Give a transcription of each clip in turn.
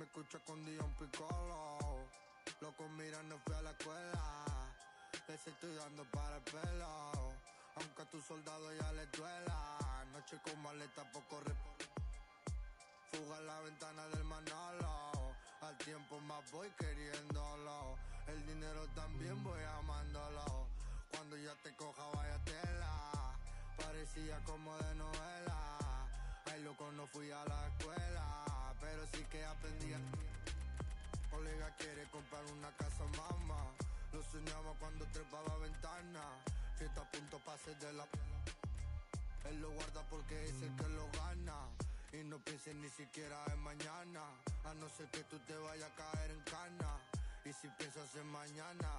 Me escucho escondido un picolo. Loco, mira, no fui a la escuela. Les estoy dando para el pelo. Aunque a tu soldado ya le duela. Noche con maleta, poco. Fuga en la ventana del Manolo. Al tiempo más voy queriéndolo. El dinero también voy amándolo. Cuando ya te coja, vaya tela. Parecía como de novela. Ay, loco, no fui a la escuela. Pero sí que aprendí. Colega quiere comprar una casa, mamá. Lo soñaba cuando trepaba ventana. Fiesta a punto pase de la. Él lo guarda porque es el que lo gana. Y no pienses ni siquiera en mañana. A no ser que tú te vayas a caer en cana. Y si piensas en mañana,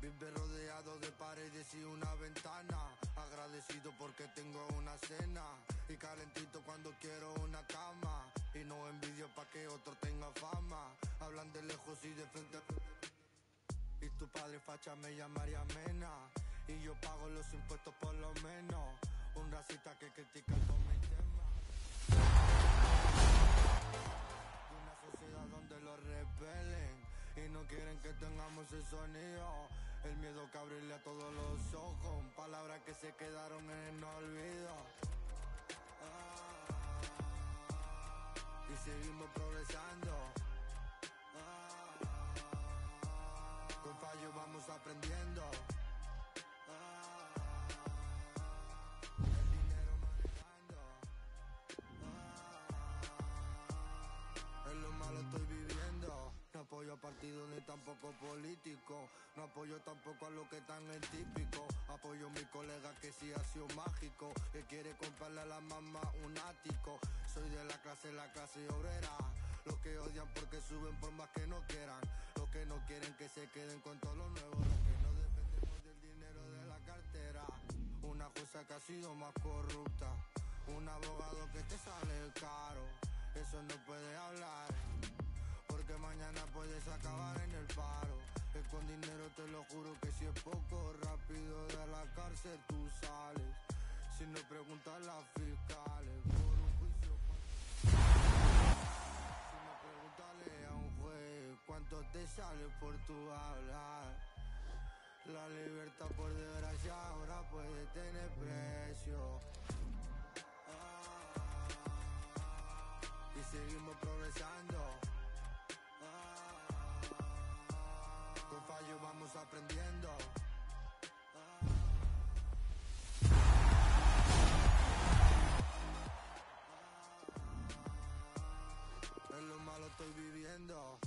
vive rodeado de paredes y una ventana. Agradecido porque tengo una cena. Y calentito cuando quiero una cama. Y no envidio pa' que otro tenga fama. Hablan de lejos y de frente. Y tu padre facha me llamaría Mena. Y yo pago los impuestos por lo menos. Un racista que critica todo mi tema. Una sociedad donde lo repelen. Y no quieren que tengamos el sonido. El miedo que abrirle a todos los ojos. Palabras que se quedaron en el olvido. Tampoco políticos. No apoyo tampoco a lo que tan es típico. Apoyo a mi colega que sí ha sido mágico. Que quiere comprarle a la mamá un ático. Soy de la clase, la clase obrera. Los que odian porque suben por más que no quieran. Los que no quieren que se queden con todo lo nuevo. Los que no dependemos del dinero de la cartera. Una jueza que ha sido más corrupta. Un abogado que te sale puedes acabar en el paro. Es con dinero te lo juro que si es poco rápido de la cárcel tú sales. Si no preguntas las fiscales por un juicio. Si no pregúntale a un juez cuánto te sale por tu hablar. La libertad por desgracia ahora puede tener precio. Ah, y seguimos progresando. Con fallo vamos aprendiendo. En lo malo estoy viviendo.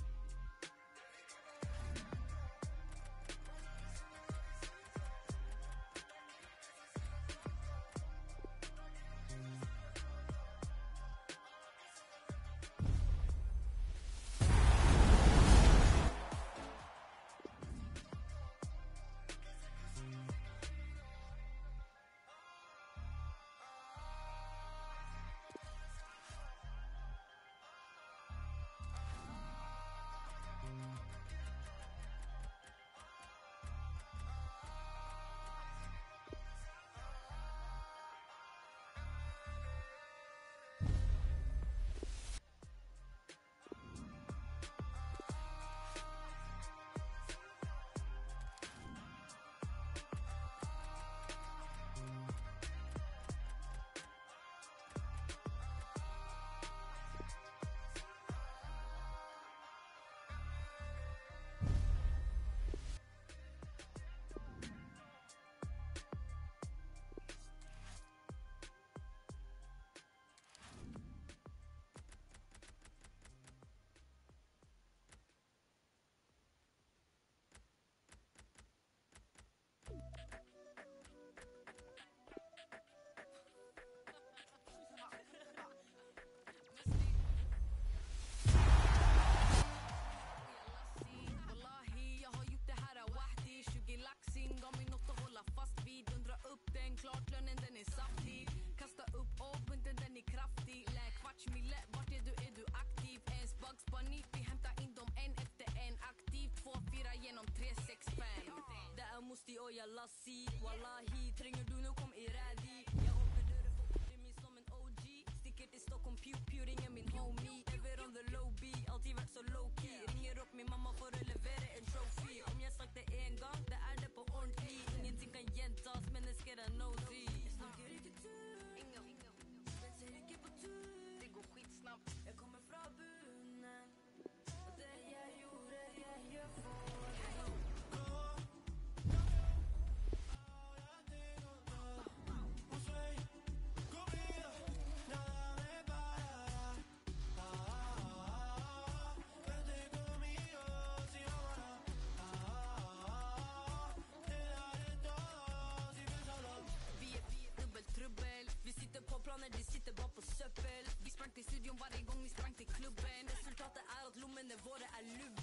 oh ja lassie. Wallahi, tringen doen ook om iradi. Ja open de deuren voor Jimmy som een OG Stick it is toch om pew pew, ringen mijn homie. En weer on the low beat, altijd zo low key hier op mijn mama voor een leveren en trophy. Om jij stak de ingang, de Faner, de sitter bare på søppel. Vi sprengte studioen hver gang vi sprengte klubben. Resultatet er at lommene våre er lubne.